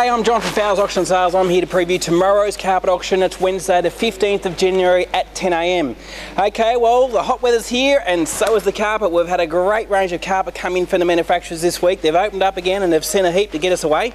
Hey, I'm John from Fowles Auction Sales. I'm here to preview tomorrow's carpet auction. It's Wednesday, the 15th of January at 10am. Okay, well, the hot weather's here and so is the carpet. We've had a great range of carpet come in from the manufacturers this week. They've opened up again and they've sent a heap to get us away.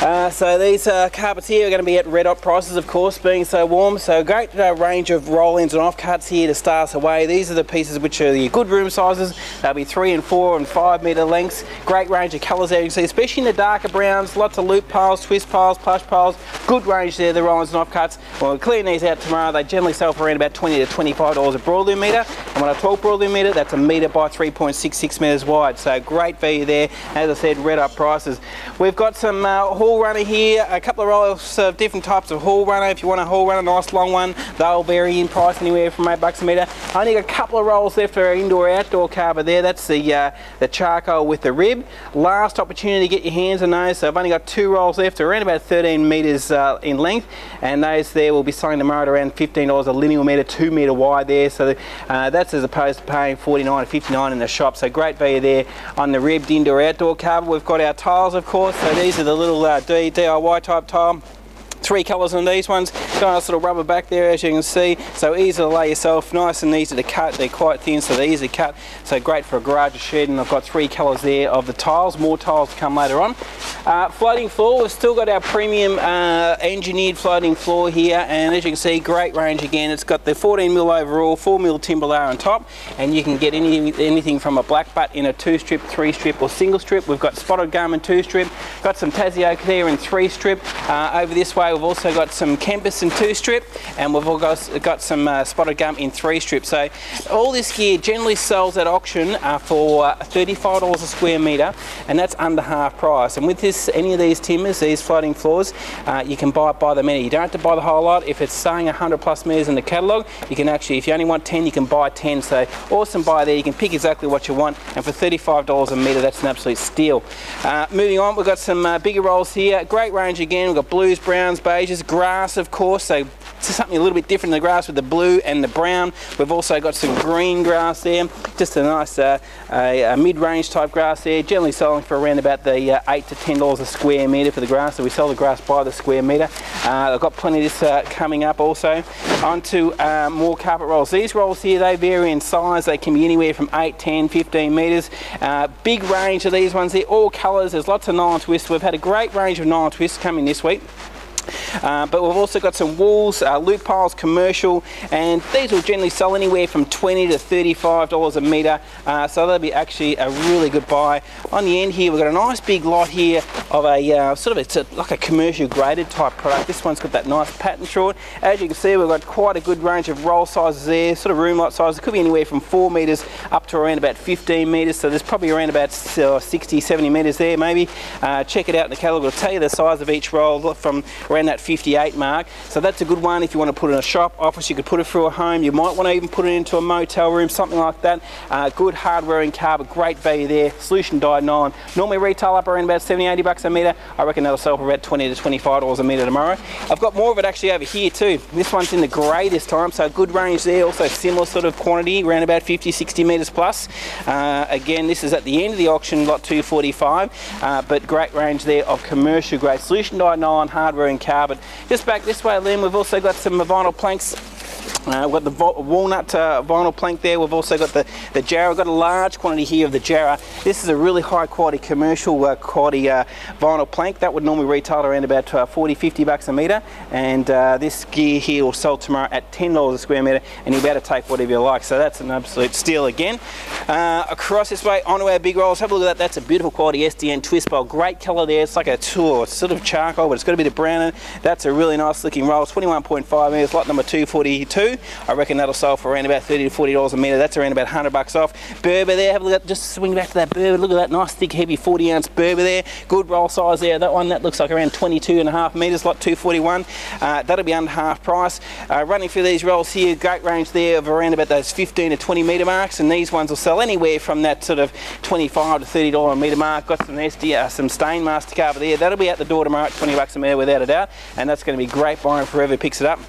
Uh, so these uh, carpets here are going to be at red hot prices, of course, being so warm. So great uh, range of roll-ins and off-cuts here to start us away. These are the pieces which are the good room sizes. They'll be three and four and five metre lengths. Great range of colours there you can see, especially in the darker browns. Lots of loop piles twist piles, plush piles, good range there, the rollers and offcuts. Well, we'll clean these out tomorrow. They generally sell for around about 20 to $25 a broadloom metre. And when I talk broadloom metre, that's a metre by 3.66 metres wide. So great value there. As I said, red up prices. We've got some uh, hall runner here, a couple of rolls of different types of hall runner. If you want a hall runner, a nice long one, they'll vary in price anywhere from 8 bucks a metre. Only got a couple of rolls left for indoor outdoor carver there. That's the, uh, the charcoal with the rib. Last opportunity to get your hands on those. So I've only got two rolls left left around about 13 metres uh, in length and those there will be selling tomorrow at around $15 a linear metre, 2 metre wide there so uh, that's as opposed to paying 49 or 59 in the shop so great value there on the ribbed indoor outdoor cover. We've got our tiles of course so these are the little uh, DIY type tile three colours on these ones. Got a nice little rubber back there as you can see. So easy to lay yourself, nice and easy to cut. They're quite thin so they're easy to cut. So great for a garage or shed and I've got three colours there of the tiles. More tiles to come later on. Uh, floating floor, we've still got our premium uh, engineered floating floor here and as you can see great range again. It's got the 14 mil overall, 4 mil timber layer on top and you can get any, anything from a blackbutt in a two strip, three strip or single strip. We've got spotted gum in two strip, got some Tassie oak there in three strip. Uh, over this way We've also got some Kempas in two strip and we've also got some uh, spotted gum in three strip. So all this gear generally sells at auction uh, for uh, $35 a square metre and that's under half price. And with this, any of these timbers, these floating floors, uh, you can buy it by the metre. You don't have to buy the whole lot. If it's saying 100 plus metres in the catalogue, you can actually, if you only want 10, you can buy 10. So awesome buy there. You can pick exactly what you want and for $35 a metre, that's an absolute steal. Uh, moving on, we've got some uh, bigger rolls here. Great range again. We've got blues, browns, beiges, grass of course, so something a little bit different in the grass with the blue and the brown. We've also got some green grass there, just a nice uh, a, a mid-range type grass there, generally selling for around about the uh, 8 to $10 a square metre for the grass, so we sell the grass by the square metre. Uh, I've got plenty of this uh, coming up also. On to uh, more carpet rolls. These rolls here, they vary in size, they can be anywhere from 8, 10, 15 metres. Uh, big range of these ones here, all colours, there's lots of nylon twists. We've had a great range of nylon twists coming this week. Uh, but we've also got some walls, uh, loop piles, commercial, and these will generally sell anywhere from 20 to $35 a metre, uh, so that'll be actually a really good buy. On the end here, we've got a nice big lot here of a uh, sort of, it's a, like a commercial graded type product. This one's got that nice pattern short. As you can see, we've got quite a good range of roll sizes there, sort of room lot sizes. It could be anywhere from 4 metres up to around about 15 metres, so there's probably around about uh, 60, 70 metres there maybe. Uh, check it out in the catalogue, it'll tell you the size of each roll from around that 58 mark. So that's a good one if you want to put it in a shop, office, you could put it through a home. You might want to even put it into a motel room, something like that. Uh, good hardware and carpet, great value there. Solution dyed nylon. Normally retail up around about 70, 80 bucks a metre. I reckon that'll sell for about 20 to $25 a metre tomorrow. I've got more of it actually over here too. This one's in the grey this time, so good range there. Also similar sort of quantity, around about 50, 60 metres plus. Uh, again, this is at the end of the auction, lot 245, uh, but great range there of commercial grade solution dyed nylon, hardware and carpet. Just back this way, Liam, we've also got some vinyl planks uh, we've got the walnut uh, vinyl plank there. We've also got the, the Jarrah. We've got a large quantity here of the Jarrah. This is a really high quality commercial uh, quality uh, vinyl plank. That would normally retail around about uh, 40, 50 bucks a metre. And uh, this gear here will sell tomorrow at $10 a square metre and you'll be able to take whatever you like. So that's an absolute steal again. across this way onto our big rolls. Have a look at that. That's a beautiful quality SDN twist bowl. Great colour there. It's like a tool. It's sort of charcoal, but it's got a bit of brown in it. That's a really nice looking roll. 21.5 metres, lot number 242 two. I reckon that'll sell for around about 30 to 40 dollars a metre. That's around about 100 bucks off. Berber there, have a look at, just swing back to that Berber. Look at that nice thick heavy 40 ounce Berber there. Good roll size there. That one, that looks like around 22 and a half metres, lot 241. Uh, that'll be under half price. Uh, running through these rolls here, great range there of around about those 15 to 20 metre marks. And these ones will sell anywhere from that sort of 25 to 30 dollar a metre mark. Got some SD, uh, some Stainmaster cover there. That'll be at the door tomorrow at 20 bucks a metre without a doubt. And that's going to be great buying forever picks it up.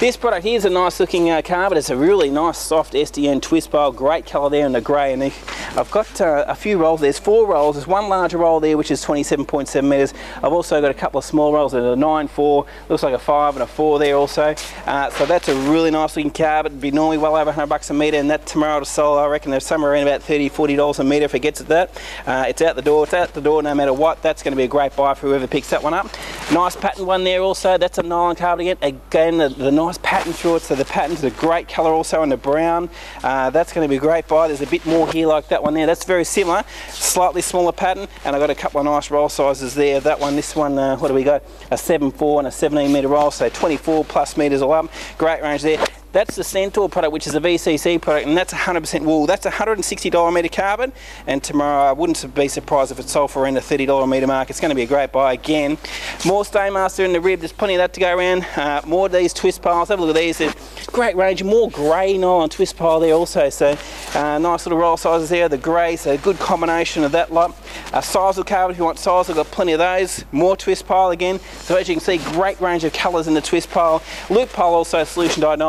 This product here is a nice looking uh, carpet. It's a really nice soft SDN twist bowl. Great colour there in the grey and I've got uh, a few rolls. There's four rolls. There's one larger roll there, which is 27.7 metres. I've also got a couple of small rolls. There's a 9, 4, looks like a 5 and a 4 there also. Uh, so that's a really nice looking carb. It'd be normally well over 100 bucks a metre, and that tomorrow to sell, I reckon there's somewhere around about 30, 40 dollars a metre if it gets at that. Uh, it's out the door. It's out the door no matter what. That's going to be a great buy for whoever picks that one up. Nice pattern one there also. That's a nylon carbon again. Again, the, the nice pattern through it. So the pattern's a great colour also in the brown. Uh, that's going to be a great buy. There's a bit more here like that one there. That's very similar, slightly smaller pattern. And I've got a couple of nice roll sizes there. That one, this one, uh, what do we got? A 7.4 and a 17 metre roll. So 24 plus metres all up. Great range there. That's the Centaur product, which is a VCC product, and that's 100% wool. That's $160 metre carbon, and tomorrow I wouldn't be surprised if it sold for around the $30 metre mark. It's going to be a great buy again. More Stainmaster in the rib, there's plenty of that to go around. Uh, more of these twist piles, have a look at these. There's great range, more grey nylon twist pile there also, so uh, nice little roll sizes there, the grey, so a good combination of that lot. Uh, Sisal carbon, if you want size, I've got plenty of those. More twist pile again, so as you can see, great range of colours in the twist pile. Loop pile also, solution dyed.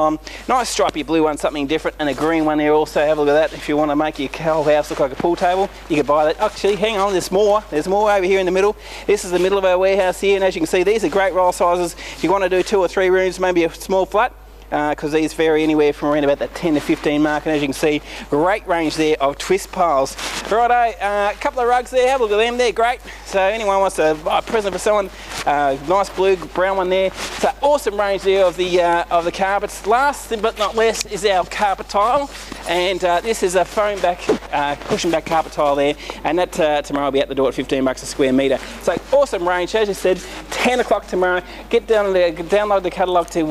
Nice stripy blue one, something different, and a green one there also. Have a look at that. If you want to make your cow house look like a pool table, you can buy that. Actually, hang on, there's more. There's more over here in the middle. This is the middle of our warehouse here, and as you can see, these are great roll sizes. If you want to do two or three rooms, maybe a small flat, because uh, these vary anywhere from around about that 10 to 15 mark and as you can see great range there of twist piles. Righto a uh, couple of rugs there have a look at them they're great. So anyone wants to buy a present for someone uh, nice blue brown one there. So awesome range there of the uh, of the carpets. Last but not least is our carpet tile. And uh, this is a foam back uh, cushion back carpet tile there. And that tomorrow will be at the door at 15 bucks a square metre. So awesome range as you said 10 o'clock tomorrow. Get down there download the catalogue to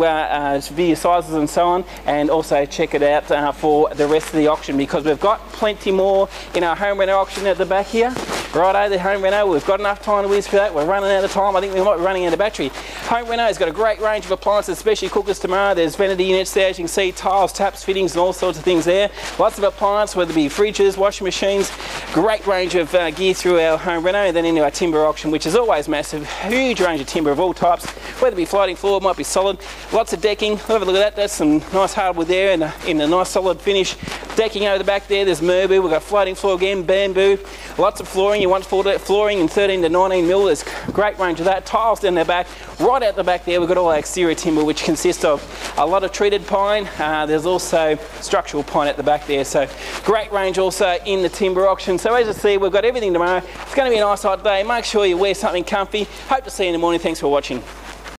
view your sizes and so on and also check it out uh, for the rest of the auction because we've got plenty more in our home reno auction at the back here Righto, the home reno, we've got enough time to whiz for that. We're running out of time. I think we might be running out of battery. Home reno's got a great range of appliances, especially cookers tomorrow. There's vanity units there, as you can see, tiles, taps, fittings, and all sorts of things there. Lots of appliances, whether it be fridges, washing machines. Great range of uh, gear through our home reno, and then into our timber auction, which is always massive. Huge range of timber of all types, whether it be floating floor, might be solid. Lots of decking. Have a look at that. That's some nice hardwood there, in a nice solid finish. Decking over the back there. There's Merbau. We've got floating floor again, bamboo. Lots of flooring. You want flooring in 13 to 19 mil. There's great range of that. Tiles down the back. Right out the back there, we've got all our exterior timber, which consists of a lot of treated pine. Uh, there's also structural pine at the back there. So great range also in the timber auction. So as you see, we've got everything tomorrow. It's going to be a nice hot day. Make sure you wear something comfy. Hope to see you in the morning. Thanks for watching.